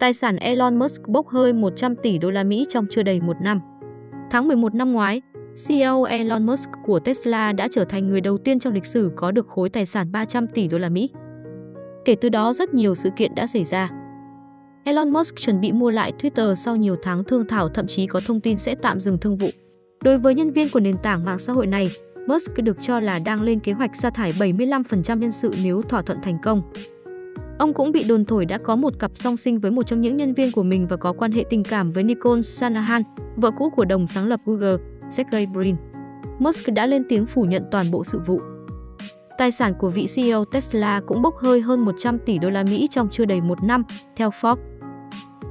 Tài sản Elon Musk bốc hơi 100 tỷ đô la Mỹ trong chưa đầy một năm. Tháng 11 năm ngoái, CEO Elon Musk của Tesla đã trở thành người đầu tiên trong lịch sử có được khối tài sản 300 tỷ đô la Mỹ. Kể từ đó rất nhiều sự kiện đã xảy ra. Elon Musk chuẩn bị mua lại Twitter sau nhiều tháng thương thảo thậm chí có thông tin sẽ tạm dừng thương vụ. Đối với nhân viên của nền tảng mạng xã hội này, Musk được cho là đang lên kế hoạch sa thải 75% nhân sự nếu thỏa thuận thành công. Ông cũng bị đồn thổi đã có một cặp song sinh với một trong những nhân viên của mình và có quan hệ tình cảm với Nicole Shanahan, vợ cũ của đồng sáng lập Google, Sergey Brin. Musk đã lên tiếng phủ nhận toàn bộ sự vụ. Tài sản của vị CEO Tesla cũng bốc hơi hơn 100 tỷ đô la Mỹ trong chưa đầy một năm, theo Forbes.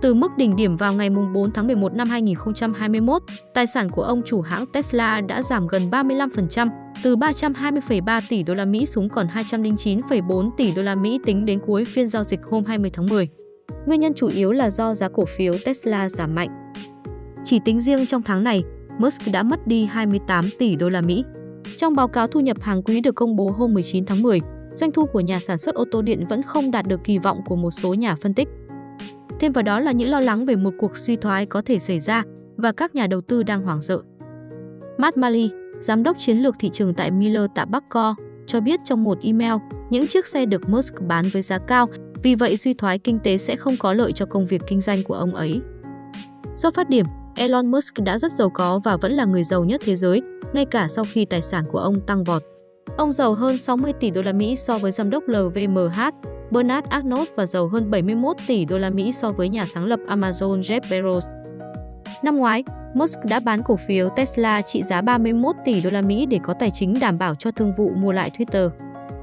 Từ mức đỉnh điểm vào ngày 4 tháng 11 năm 2021, tài sản của ông chủ hãng Tesla đã giảm gần 35%, từ 320,3 tỷ đô la Mỹ xuống còn 209,4 tỷ đô la Mỹ tính đến cuối phiên giao dịch hôm 20 tháng 10. Nguyên nhân chủ yếu là do giá cổ phiếu Tesla giảm mạnh. Chỉ tính riêng trong tháng này, Musk đã mất đi 28 tỷ đô la Mỹ. Trong báo cáo thu nhập hàng quý được công bố hôm 19 tháng 10, doanh thu của nhà sản xuất ô tô điện vẫn không đạt được kỳ vọng của một số nhà phân tích. Thêm vào đó là những lo lắng về một cuộc suy thoái có thể xảy ra và các nhà đầu tư đang hoảng sợ. Matt Malley, giám đốc chiến lược thị trường tại Miller tại Bắc Co, cho biết trong một email, những chiếc xe được Musk bán với giá cao, vì vậy suy thoái kinh tế sẽ không có lợi cho công việc kinh doanh của ông ấy. Do phát điểm, Elon Musk đã rất giàu có và vẫn là người giàu nhất thế giới, ngay cả sau khi tài sản của ông tăng vọt. Ông giàu hơn 60 tỷ đô la Mỹ so với giám đốc LVMH, Bernard Arnault và giàu hơn 71 tỷ đô la Mỹ so với nhà sáng lập Amazon Jeff Bezos. Năm ngoái, Musk đã bán cổ phiếu Tesla trị giá 31 tỷ đô la Mỹ để có tài chính đảm bảo cho thương vụ mua lại Twitter.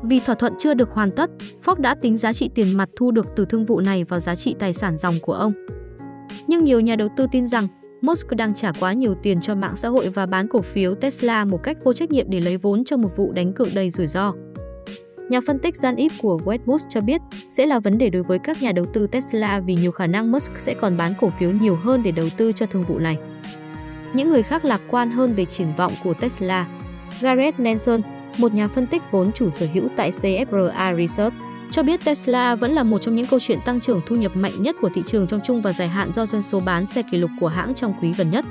Vì thỏa thuận chưa được hoàn tất, Forbes đã tính giá trị tiền mặt thu được từ thương vụ này vào giá trị tài sản dòng của ông. Nhưng nhiều nhà đầu tư tin rằng Musk đang trả quá nhiều tiền cho mạng xã hội và bán cổ phiếu Tesla một cách vô trách nhiệm để lấy vốn cho một vụ đánh cược đầy rủi ro. Nhà phân tích Jan Ip của Wedbush cho biết sẽ là vấn đề đối với các nhà đầu tư Tesla vì nhiều khả năng Musk sẽ còn bán cổ phiếu nhiều hơn để đầu tư cho thương vụ này. Những người khác lạc quan hơn về triển vọng của Tesla. Gareth Nelson, một nhà phân tích vốn chủ sở hữu tại CFRA Research, cho biết Tesla vẫn là một trong những câu chuyện tăng trưởng thu nhập mạnh nhất của thị trường trong chung và dài hạn do doanh số bán xe kỷ lục của hãng trong quý gần nhất.